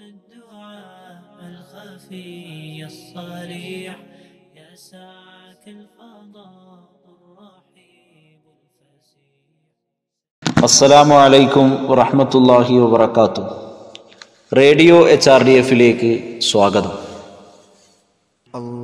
الدعاء الخفي الصريح يا ساعة الفضاء الرحيب الفسيح അസ്സലാമു അലൈക്കും വറഹ്മത്തുള്ളാഹി വബറകാത്തു റേഡിയോ എച്ച് ആർ ഡി എഫിലേക്ക് സ്വാഗതം الله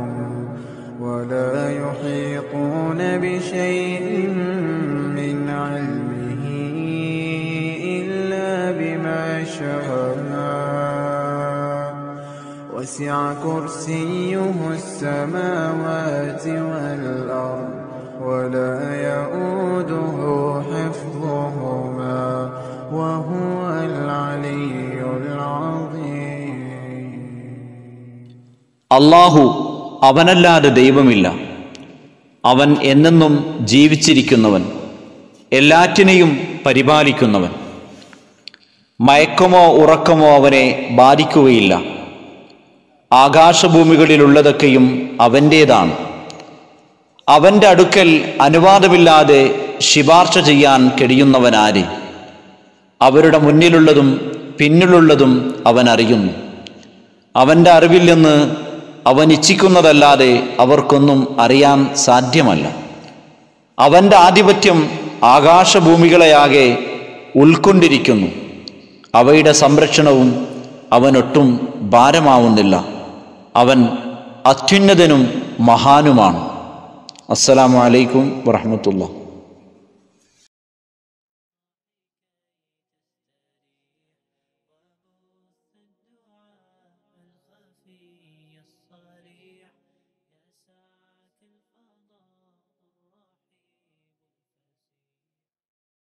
بشيء من علمه إلا بما شاء وسع كرسيه السماوات والأرض ولا يؤوده حفظهما وهو العلي العظيم അള്ളാഹു അവനല്ലാതെ ദൈവമില്ല അവൻ എന്നെന്നും ജീവിച്ചിരിക്കുന്നവൻ എല്ലാറ്റിനെയും പരിപാലിക്കുന്നവൻ. മയക്കമോ ഉറക്കമോ അവനെ ബാധിക്കുകയില്ല. ആകാശഭൂമികളിലുള്ളതൊക്കെയും അവന്റേതാണ് അവന്റെ അടുക്കൽ അനുവാദമില്ലാതെ ശിപാർശ ചെയ്യാൻ കഴിയുന്നവനാര്? അവരുടെ മുന്നിലുള്ളതും പിന്നിലുള്ളതും അവൻ അറിയുന്നു അവന്റെ അറിവിൽ നിന്ന് അവൻ ഇച്ഛിക്കുന്നതല്ലാതെ അവർക്കൊന്നും അറിയാൻ സാധ്യമല്ല. അവന്റെ ആധിപത്യം ആകാശഭൂമികളെയാകെ ഉൾക്കൊണ്ടിരിക്കുന്നു. അവയുടെ സംരക്ഷണവും അവനൊട്ടും ഭാരമാവുന്നില്ല. അവൻ അത്യുന്നതനും മഹാനുമാണ്. അസ്സലാമു അലൈക്കും വറഹമത്തുള്ള. الصريح.